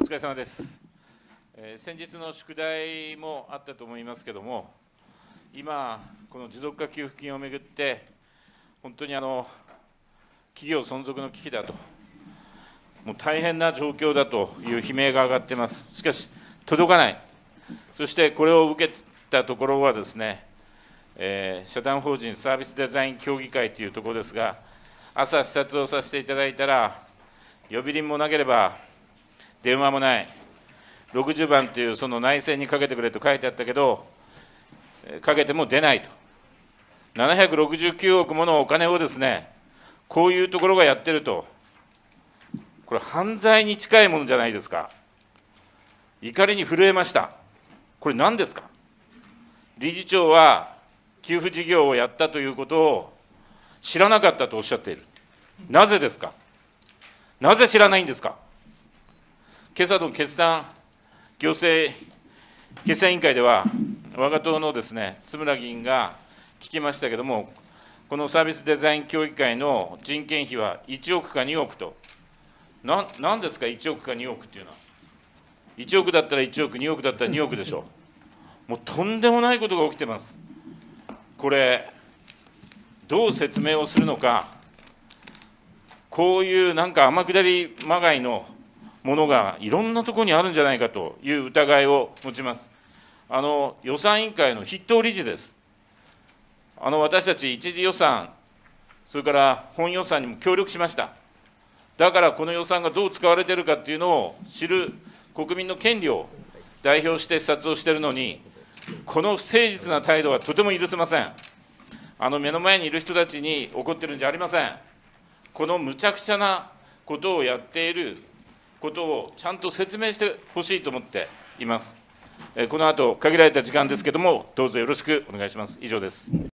お疲れ様です、えー先日の宿題もあったと思いますけども、今、この持続化給付金をめぐって、本当にあの企業存続の危機だと、もう大変な状況だという悲鳴が上がってます、しかし、届かない、そしてこれを受けたところはですね、えー社団法人サービスデザイン協議会というところですが、朝視察をさせていただいたら、呼び鈴もなければ、電話もない、60番というその内線にかけてくれと書いてあったけど、かけても出ないと、769億ものお金をですね、こういうところがやってると、これ、犯罪に近いものじゃないですか、怒りに震えました、これ、何ですか、理事長は給付事業をやったということを知らなかったとおっしゃっている、なぜですか、なぜ知らないんですか？今朝の決算行政決算委員会では、我が党のですね津村議員が聞きましたけれども、このサービスデザイン協議会の人件費は1億か2億と、ななんですか、1億か2億っていうのは。1億だったら1億、2億だったら2億でしょう。もうとんでもないことが起きてます。これ、どう説明をするのか、こういうなんか天下りまがいのものがいろんなところにあるんじゃないかという疑いを持ちます。あの予算委員会の筆頭理事です。あの私たち一次予算、それから本予算にも協力しました。だからこの予算がどう使われているかっていうのを知る国民の権利を代表して視察をしているのに、この不誠実な態度はとても許せません。あの目の前にいる人たちに怒ってるんじゃありません。このむちゃくちゃなことをやっていることをちゃんと説明してほしいと思っています。えこの後限られた時間ですけれども、どうぞよろしくお願いします。以上です。